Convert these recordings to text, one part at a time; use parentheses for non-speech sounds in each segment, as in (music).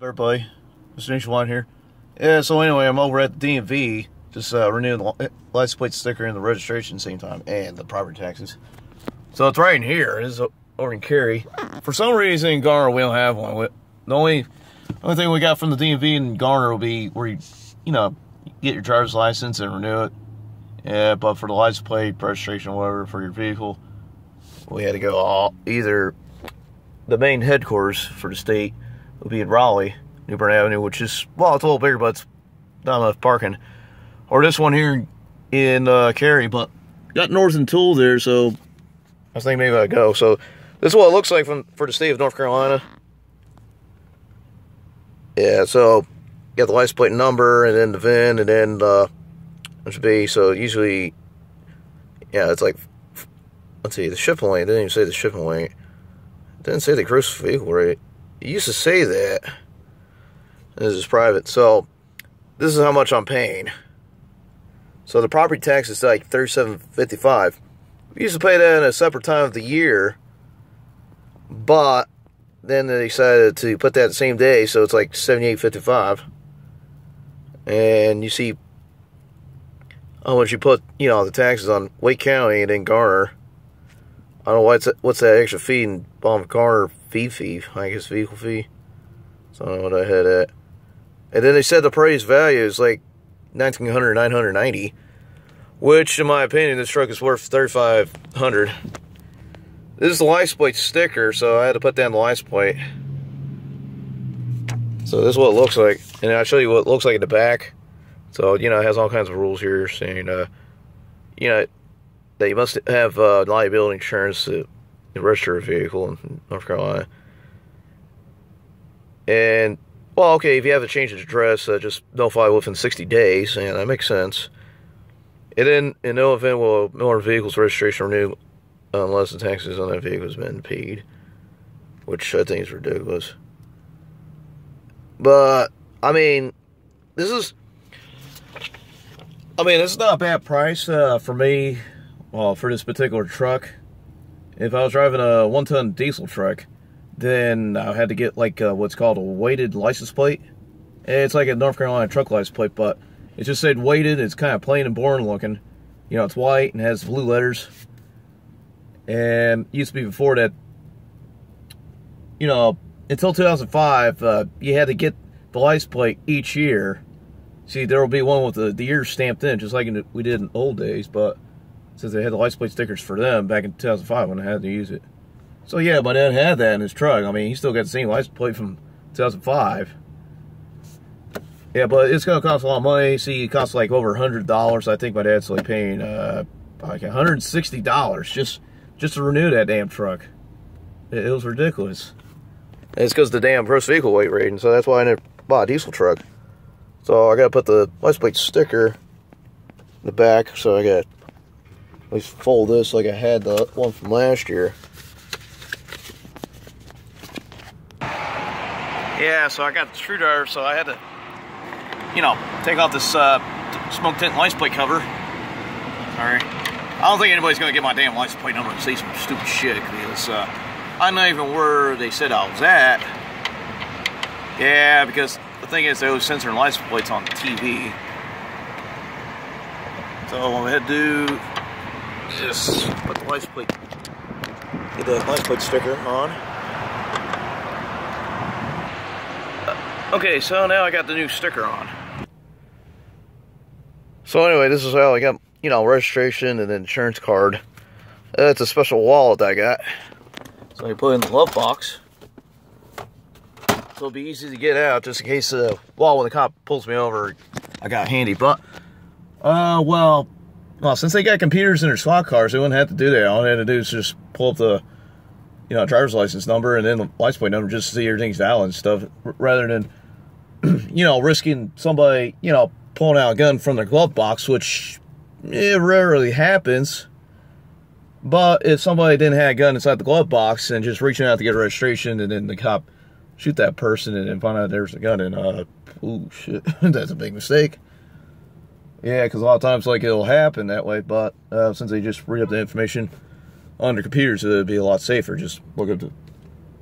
everybody. Mr. One here. Yeah, so anyway, I'm over at the DMV, just uh, renewing the license plate sticker and the registration same time, and the property taxes. So it's right in here. It's over in Cary. For some reason, in Garner, we don't have one. The only, only thing we got from the DMV in Garner will be where you, you know, get your driver's license and renew it. Yeah, but for the license plate, registration, whatever, for your vehicle, we had to go all, either the main headquarters for the state will be in Raleigh, New Bern Avenue, which is, well, it's a little bigger, but it's not enough parking. Or this one here in uh, Cary, but got Northern Tool there, so I was thinking maybe I'd go. So this is what it looks like from for the state of North Carolina. Yeah, so got the license plate number, and then the VIN, and then the should be, so usually, yeah, it's like, let's see, the shipping weight, didn't even say the shipping weight. Didn't say the gross vehicle rate. Used to say that. This is private. So, this is how much I'm paying. So, the property tax is like thirty-seven fifty-five. We used to pay that in a separate time of the year. But, then they decided to put that same day, so it's like seventy-eight fifty-five. And you see how much you put, you know, the taxes on Wake County and then Garner. I don't know what's that, what's that extra fee in Bomb Garner fee fee. I guess vehicle fee. So I don't know what I had at. And then they said the price value is like 1900 990 which in my opinion this truck is worth 3500 This is the license plate sticker, so I had to put down the license plate. So this is what it looks like. And I'll show you what it looks like in the back. So, you know, it has all kinds of rules here saying, uh, you know, that you must have uh, liability insurance register a vehicle in North Carolina. And, well, okay, if you have to change the address, uh, just notify within 60 days, and that makes sense. And then, in no event will motor vehicle's registration renew unless the taxes on that vehicle has been paid, which I think is ridiculous. But, I mean, this is I mean, it's not a bad price uh, for me, well, for this particular truck. If I was driving a one-ton diesel truck, then I had to get like uh, what's called a weighted license plate. It's like a North Carolina truck license plate, but it just said weighted. It's kind of plain and boring looking. You know, it's white and has blue letters. And used to be before that, you know, until 2005, uh, you had to get the license plate each year See, there will be one with the, the years stamped in, just like in, we did in old days, but since they had the license plate stickers for them back in 2005 when I had to use it. So yeah, my dad had that in his truck. I mean, he still got the same license plate from 2005. Yeah, but it's going to cost a lot of money. See, it costs like over $100. I think my dad's like paying uh, like $160 just just to renew that damn truck. It, it was ridiculous. And it's because the damn gross vehicle weight rating, so that's why I never bought a diesel truck. So I gotta put the license plate sticker in the back. So I got least fold this like I had the one from last year. Yeah, so I got the screwdriver, so I had to, you know, take off this uh, smoke tint license plate cover. Alright. I don't think anybody's gonna get my damn license plate number and see some stupid shit because uh, I'm not even where they said I was at. Yeah, because the thing is, they always censor license plates on TV. So we had to do is put the license plate, get the license plate sticker on. Uh, okay, so now I got the new sticker on. So anyway, this is how I got, you know, registration and insurance card. That's a special wallet I got. So I put in the glove box. So it'll be easy to get out just in case, uh, wall when the cop pulls me over, I got handy. But, uh, well, well, since they got computers in their squad cars, they wouldn't have to do that. All they had to do is just pull up the, you know, driver's license number and then the license plate number just to see everything's valid and stuff, rather than, (clears throat) you know, risking somebody, you know, pulling out a gun from their glove box, which it rarely happens. But if somebody didn't have a gun inside the glove box and just reaching out to get a registration and then the cop shoot that person and then find out there's a gun and uh oh shit (laughs) that's a big mistake yeah because a lot of times like it'll happen that way but uh, since they just read up the information on their computers it'd be a lot safer just look up, the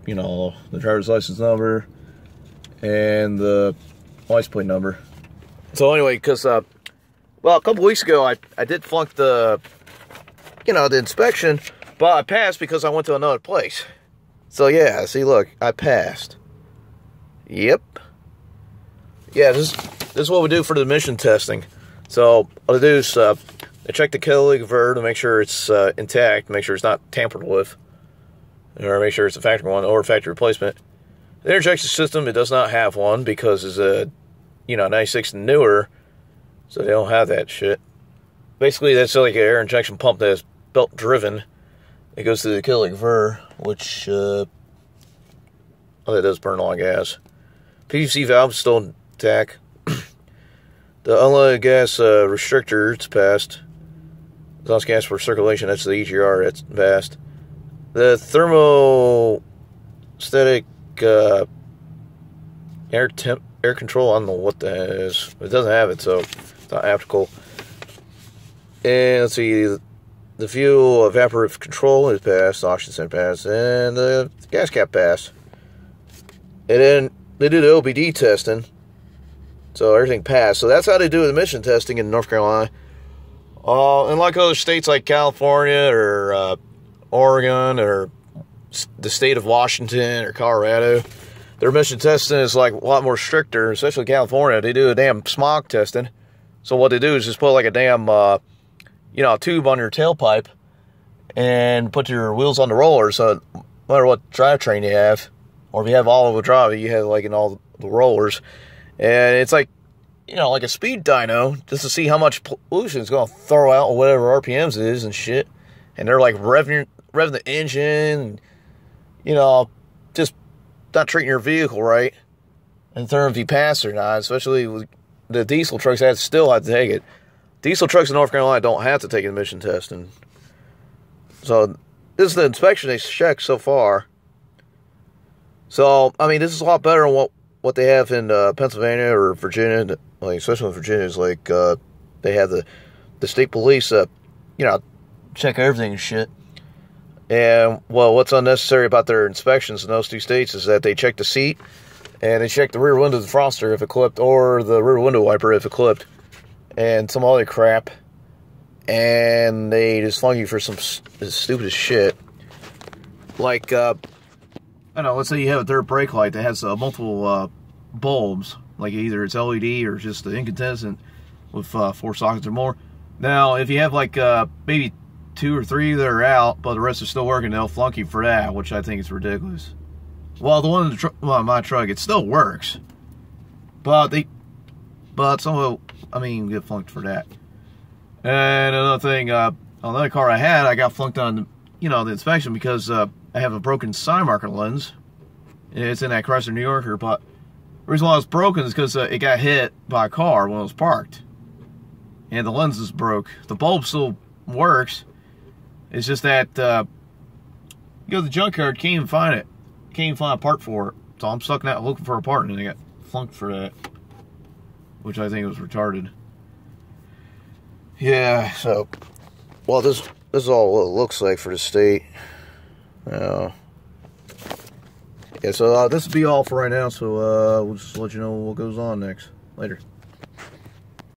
you know the driver's license number and the license plate number. So anyway, because uh, well, a couple weeks ago I I did flunk the you know the inspection, but I passed because I went to another place. So yeah, see, look, I passed. Yep. Yeah, this this is what we do for the emission testing. So what I do is uh, I check the converter to make sure it's uh, intact, make sure it's not tampered with, or make sure it's a factory one or factory replacement. The interjection system, it does not have one because it's a, you know, 96 and newer, so they don't have that shit. Basically, that's like an air injection pump that is belt driven. It goes to the converter, which, uh, oh, that does burn a lot of gas. PVC valve still intact. The unleaded gas uh, restrictor, it's passed. Exhaust gas recirculation, that's the EGR, that's passed. The thermostatic uh, air temp air control. I don't know what that is. It doesn't have it, so it's not applicable. And let's see, the fuel evaporative control is passed, oxygen sensor passed, and the gas cap passed. And then they did the OBD testing, so everything passed. So that's how they do the emission testing in North Carolina. Uh, and like other states like California or uh, Oregon or the state of Washington or Colorado, their emission testing is like a lot more stricter, especially California. They do a damn smog testing. So what they do is just put like a damn, uh, you know, tube on your tailpipe and put your wheels on the roller. So no matter what drivetrain you have, or if you have all-wheel drive, you have like in all the rollers, and it's like, you know, like a speed dyno, just to see how much pollution it's going to throw out or whatever RPMs it is and shit. And they're like revving, revving the engine you know, just not treating your vehicle right in terms of you pass or not, especially with the diesel trucks that still have to take it. Diesel trucks in North Carolina don't have to take an emission test. And So this is the inspection they checked so far. So I mean, this is a lot better than what what they have in uh, Pennsylvania or Virginia. Like especially in Virginia, is like uh, they have the the state police, uh, you know, check everything and shit. And well, what's unnecessary about their inspections in those two states is that they check the seat and they check the rear window of the defroster if it clipped or the rear window wiper if it clipped and some other crap. And they just flung you for some stupid shit. Like, uh, I know, let's say you have a third brake light that has uh, multiple uh, bulbs, like either it's LED or just the incandescent with uh, four sockets or more. Now, if you have like uh, maybe two or three that are out, but the rest are still working. They'll flunk you for that, which I think is ridiculous. Well, the one in the tr- well, my truck, it still works, but they, but some of, I mean, get flunked for that. And another thing, uh, another car I had, I got flunked on, you know, the inspection because uh, I have a broken side marker lens. It's in that Chrysler New Yorker, but the reason why it's broken is because uh, it got hit by a car when it was parked. And the lens is broke. The bulb still works, it's just that uh, you go to the junkyard, can't even find it. Can't even find a part for it. So I'm stuck out looking for a part, and I got flunked for that, which I think was retarded. Yeah, so well, this this is all what it looks like for the state. Uh, yeah, so uh, this will be all for right now. So uh, we'll just let you know what goes on next later.